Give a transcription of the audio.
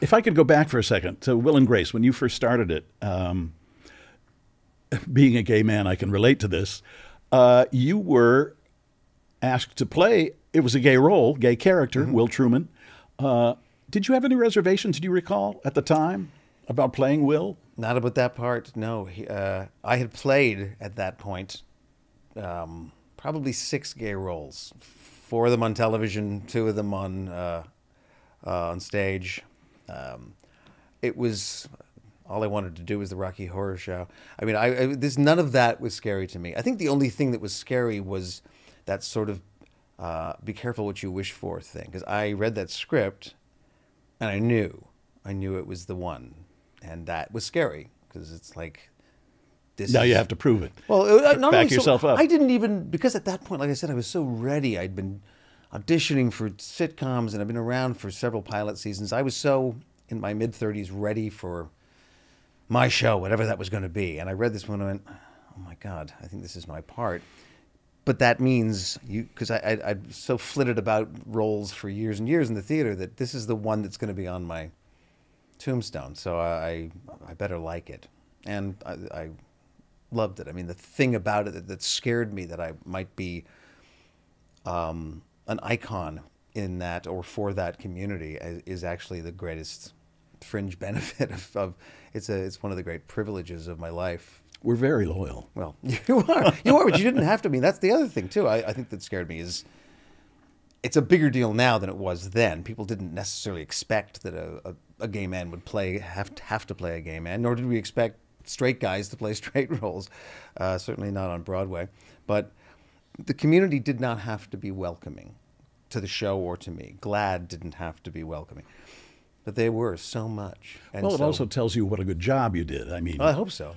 If I could go back for a second to Will and Grace, when you first started it, um, being a gay man, I can relate to this. Uh, you were asked to play. It was a gay role, gay character, Mm-hmm. Will Truman. Uh, did you have any reservations? Do you recall at the time about playing Will? Not about that part. No, he, uh, I had played at that point um, probably six gay roles, four of them on television, two of them on uh, uh, on stage. Um, it was all I wanted to do was the Rocky Horror Show. I mean, I, I this none of that was scary to me. I think the only thing that was scary was that sort of uh, "be careful what you wish for" thing. Because I read that script and I knew, I knew it was the one, and that was scary because it's like this. Now is- you have to prove it. well, uh, not Back only so- yourself up. I didn't even because at that point, like I said, I was so ready. I'd been auditioning for sitcoms and I've been around for several pilot seasons. I was so in my mid thirties ready for my show, whatever that was going to be. And I read this one and went, "Oh my god, I think this is my part." But that means you because I, I I'd so flitted about roles for years and years in the theater that this is the one that's going to be on my tombstone. So I I better like it, and I, I loved it. I mean, the thing about it that, that scared me that I might be um, an icon in that or for that community is, is actually the greatest fringe benefit of, of it's a it's one of the great privileges of my life. We're very loyal. Well, you are you are, but you didn't have to be. That's the other thing too. I, I think that scared me is it's a bigger deal now than it was then. People didn't necessarily expect that a, a, a gay man would play have to, have to play a gay man, nor did we expect straight guys to play straight roles. Uh, certainly not on Broadway, but the community did not have to be welcoming to the show or to me. GLAAD didn't have to be welcoming, but they were so much. And well, it so- also tells you what a good job you did. I mean, Well, I hope so.